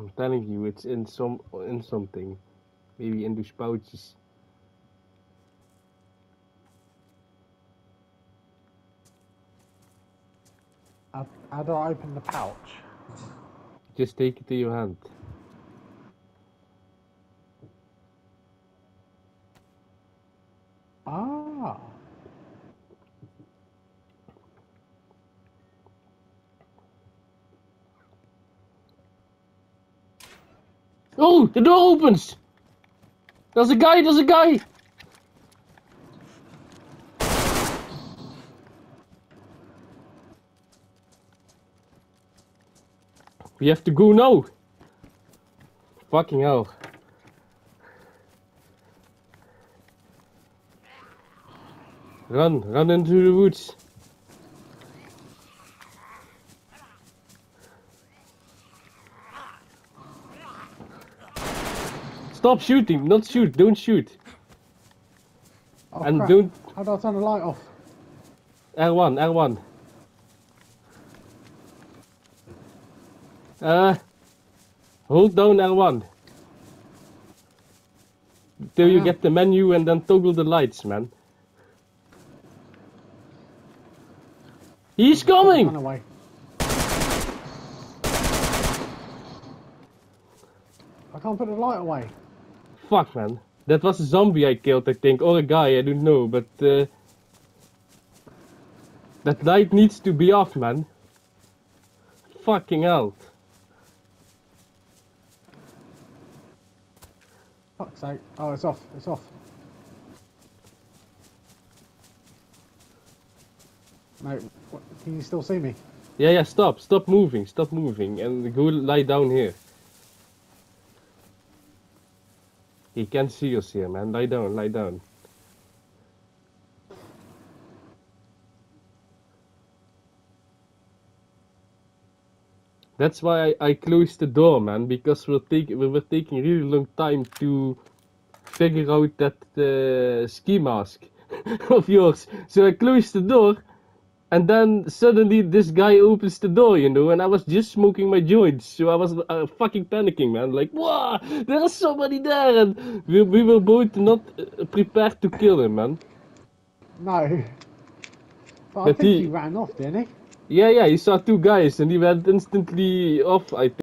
I'm telling you, it's in some in something. Maybe in those pouches. How, how do I open the pouch? Just take it to your hand. Ah. Oh, the door opens! There's a guy, there's a guy! We have to go now! Fucking hell. Run, run into the woods. Stop shooting, not shoot, don't shoot. Oh, and crap. don't How do I turn the light off? R1, R1. Uh, hold down R1. Till you get the menu and then toggle the lights, man. He's Run coming! away. I can't put the light away. Fuck, man. That was a zombie I killed, I think, or a guy, I don't know, but uh, that light needs to be off, man. Fucking hell. Fuck's sake. Oh, it's off. It's off. No, what, can you still see me? Yeah, yeah, stop, stop moving, stop moving, and go lie down here. He can't see us here, man. Lie down, lie down. That's why I, I closed the door, man, because we're taking we were taking really long time to figure out that uh, ski mask of yours. So I closed the door, and then suddenly this guy opens the door, you know, and I was just smoking my joints, so I was uh, fucking panicking, man. Like, wow, there is somebody there, and we, we were both not uh, prepared to kill him, man. No. But I think he- he ran off, didn't he? Yeah, yeah, he saw two guys, and he went instantly off, I think.